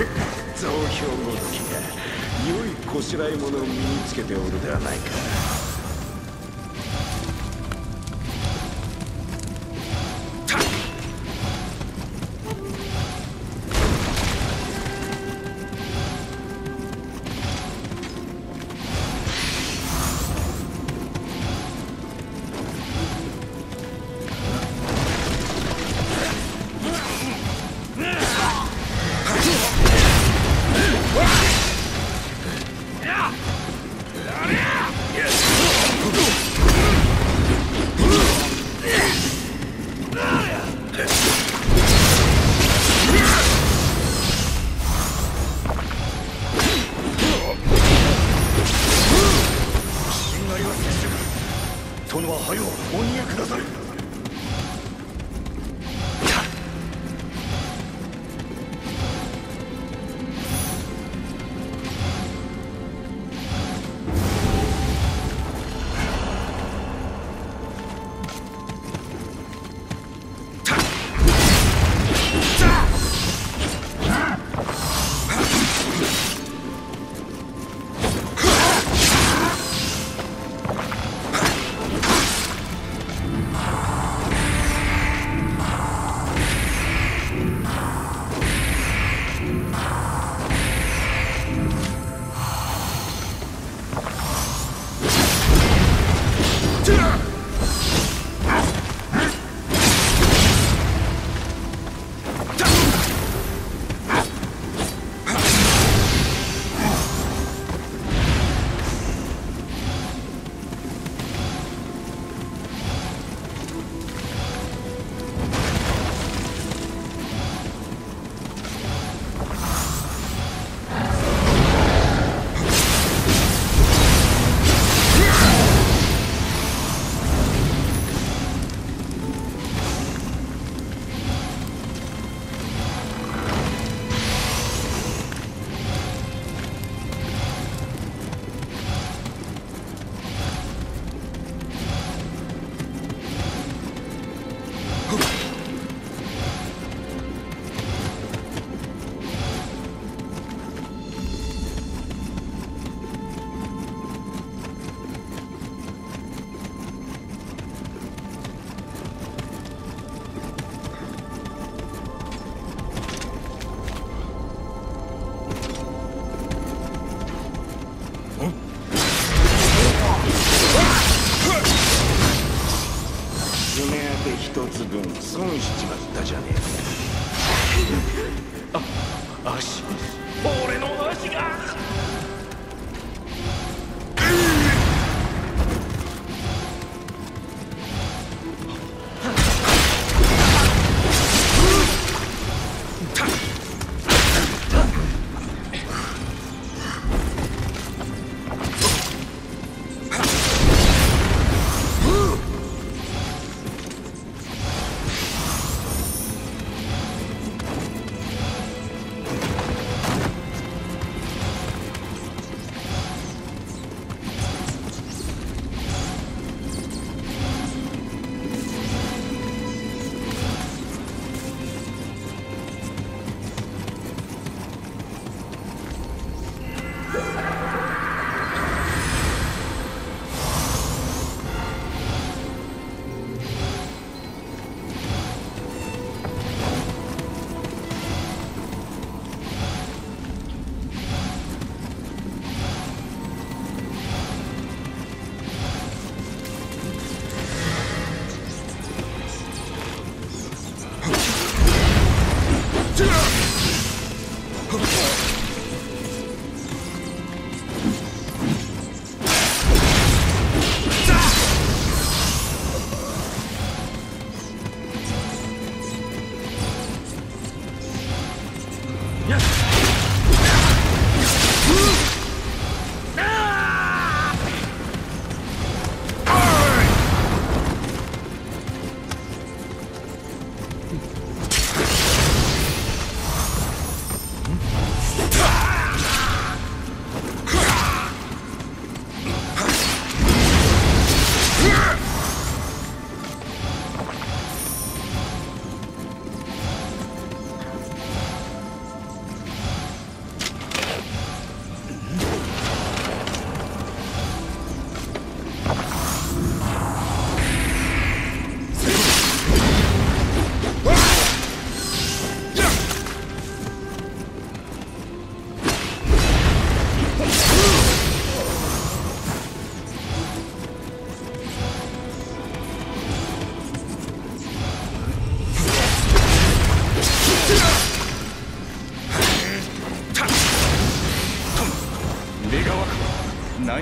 増票ごときが良いこしらえ物を身につけておるではないか。爪当て一つ分損しちまったじゃねえかあ足俺の足が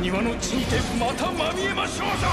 庭の地にてまたまみえましょうぞ。